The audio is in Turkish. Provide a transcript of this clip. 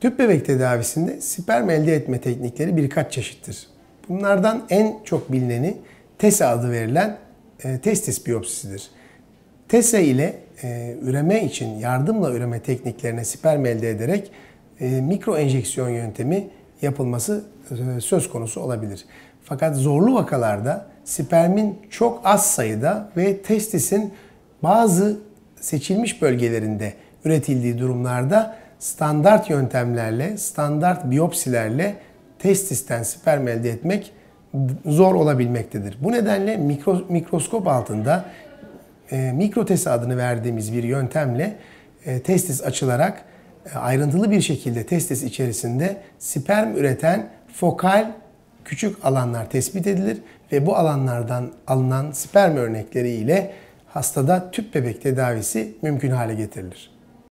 Tüp bebek tedavisinde sperm elde etme teknikleri birkaç çeşittir. Bunlardan en çok bilineni TESA adı verilen e, testis biyopsisidir. TESA ile e, üreme için yardımla üreme tekniklerine sperm elde ederek e, mikro enjeksiyon yöntemi yapılması e, söz konusu olabilir. Fakat zorlu vakalarda spermin çok az sayıda ve testisin bazı seçilmiş bölgelerinde üretildiği durumlarda standart yöntemlerle, standart biyopsilerle testisten sperm elde etmek zor olabilmektedir. Bu nedenle mikro, mikroskop altında e, mikrotes adını verdiğimiz bir yöntemle e, testis açılarak e, ayrıntılı bir şekilde testis içerisinde sperm üreten fokal küçük alanlar tespit edilir ve bu alanlardan alınan sperm örnekleri ile hastada tüp bebek tedavisi mümkün hale getirilir.